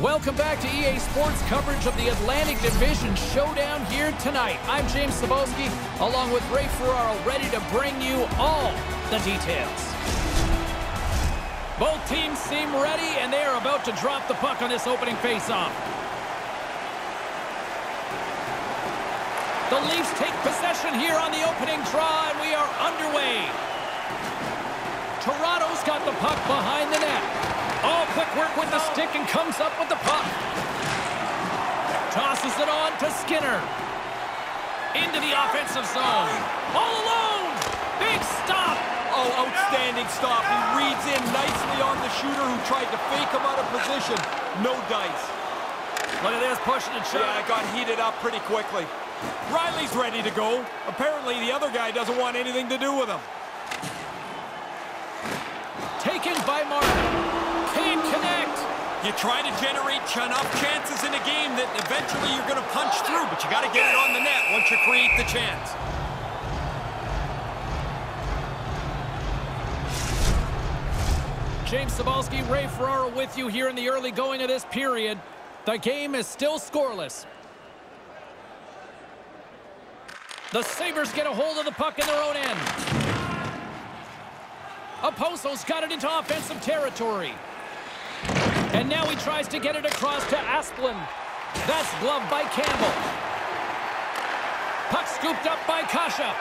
Welcome back to EA Sports coverage of the Atlantic Division Showdown here tonight. I'm James Cybulski, along with Ray Ferraro, ready to bring you all the details. Both teams seem ready, and they are about to drop the puck on this opening faceoff. The Leafs take possession here on the opening draw, and we are underway. Toronto's got the puck behind the net. Oh, quick work with the stick and comes up with the puck. Tosses it on to Skinner. Into the offensive zone. All alone. Big stop. Oh, outstanding stop. He reads in nicely on the shooter who tried to fake him out of position. No dice. Look at this, pushing and shoving. Yeah, it got heated up pretty quickly. Riley's ready to go. Apparently, the other guy doesn't want anything to do with him. Taken by Martin. Can't connect. You try to generate enough chances in a game that eventually you're going to punch through, but you got to get it on the net once you create the chance. James Cybulski, Ray Ferraro with you here in the early going of this period. The game is still scoreless. The Sabres get a hold of the puck in their own end. Oposo's got it into offensive territory. And now he tries to get it across to Asplund. That's gloved by Campbell. Puck scooped up by Kasha.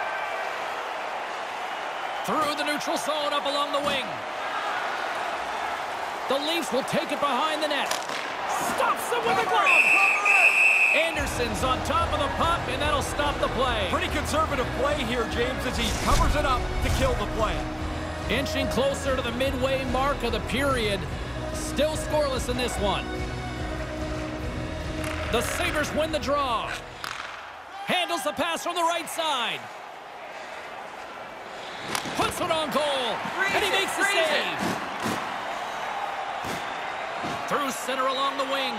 Through the neutral zone up along the wing. The Leafs will take it behind the net. Stops it with a glove. Anderson's on top of the puck, and that'll stop the play. Pretty conservative play here, James, as he covers it up to kill the play. Inching closer to the midway mark of the period. Still scoreless in this one. The Sabres win the draw. Handles the pass from the right side. Puts it on goal. Freeze and he makes the save. Through center along the wing.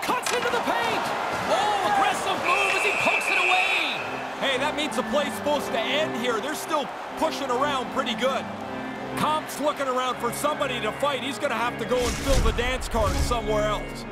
Cuts into the paint. Oh, aggressive move as he pokes it away. Hey, that means the play's supposed to end here. They're still pushing around pretty good. Comp's looking around for somebody to fight. He's going to have to go and fill the dance card somewhere else.